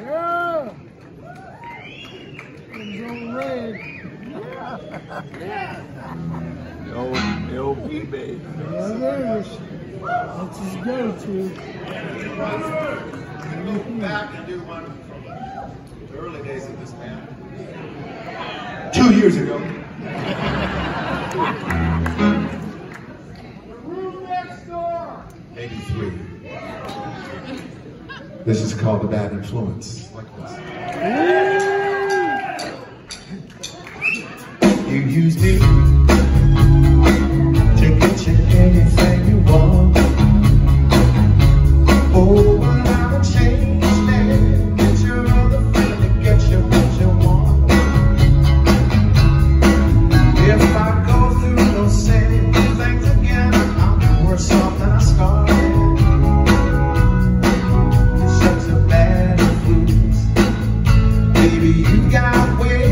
Yeah. In zone red. Yeah. yeah. The old, the old key Yeah. Yeah, there is. That's his go-to. Go back and do one from the early days of this band. Two years ago. This is called The Bad Influence. You used We got way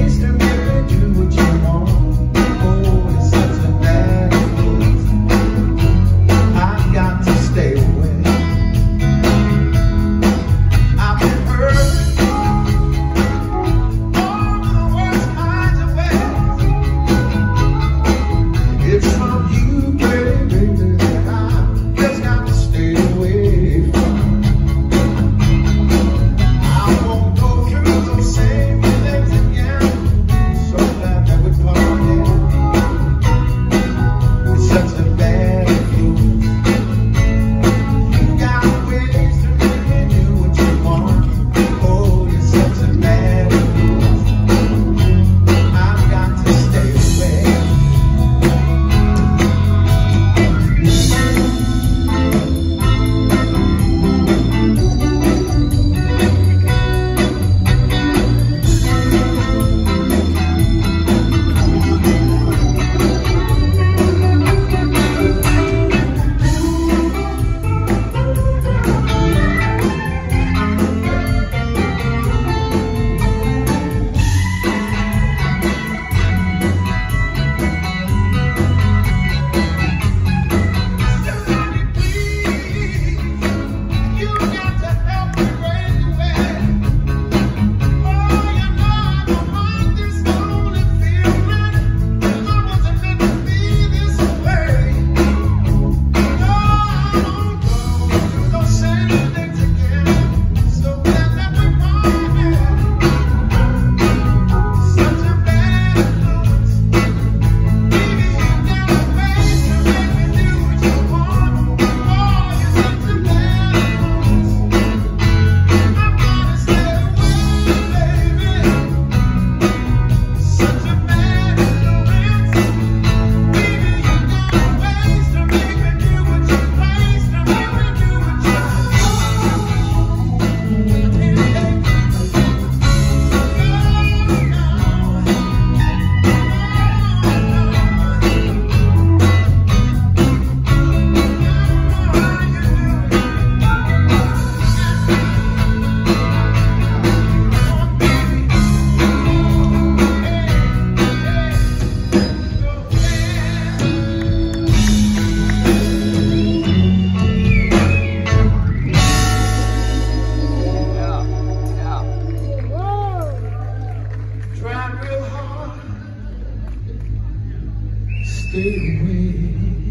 stay away.